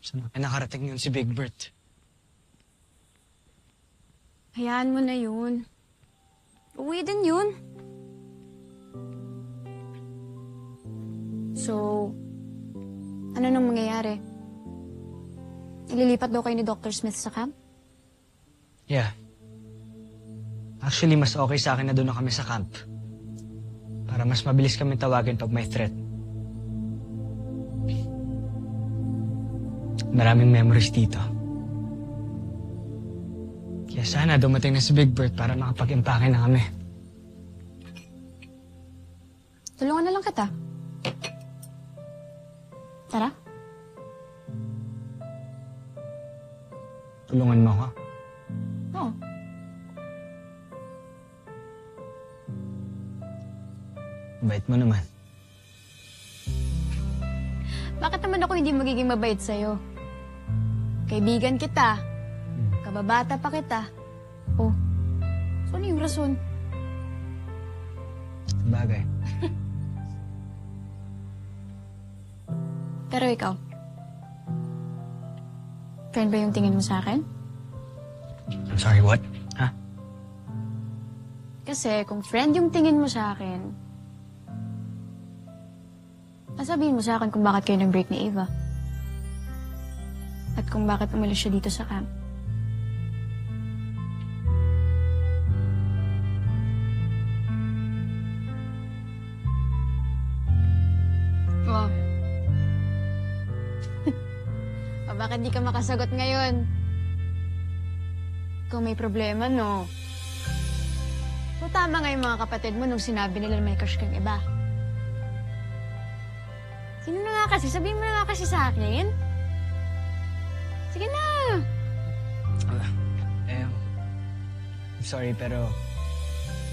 Saan na nakarating yun si Big Bert? Hayaan mo na yun. Uwi din yun. So, ano nang mangyayari? Ililipat daw kayo ni Dr. Smith sa camp? Yeah. Actually, mas okay sa akin na doon na kami sa camp. Para mas mabilis kami tawagin pag may threat. Maraming memories dito. Kaya sana dumating na si Big Bird para makapag-impake na kami. Tulungan na lang kita. Tara. Tulungan mo ako. Oo. Bait mo naman. Bakit naman ako hindi magiging mabait sa'yo? Kaibigan kita. Kababata pa kita. Oh, so ano yung rason? Bagay. Pero ikaw, friend ba yung tingin mo sa akin? I'm sorry, what? Ha? Kasi kung friend yung tingin mo sa akin, sasabihin mo sa akin kung bakit kayo nag-break ni Ava. At kung bakit umalis siya dito sa camp. Oh. o bakit di ka makasagot ngayon? Kung may problema, no? So tama nga yung mga kapatid mo nung sinabi nila may crush kang iba. Sino na nga kasi? Sabihin mo na nga kasi sa akin. Sige na. Eh, I'm sorry, pero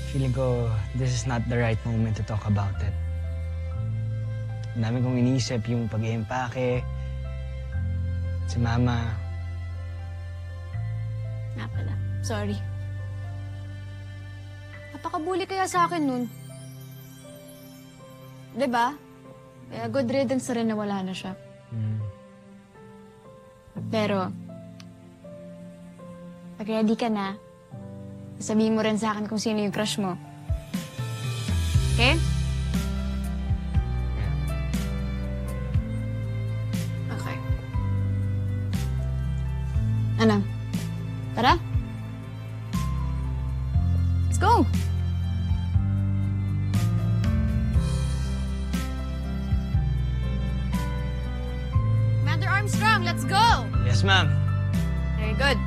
feeling ko this is not the right moment to talk about it. Ang dami kong iniisip yung pag-iimpake, si Mama. Nga pala. Sorry. Napakabuli kaya sa akin nun. 'Di ba? Kaya good riddance na rin na wala na siya. Pero, pag ready ka na, sabihin mo rin sa akin kung sino yung crush mo. Okay? Okay. Ano? Tara? Commander Armstrong, let's go! Yes, ma'am. Very good.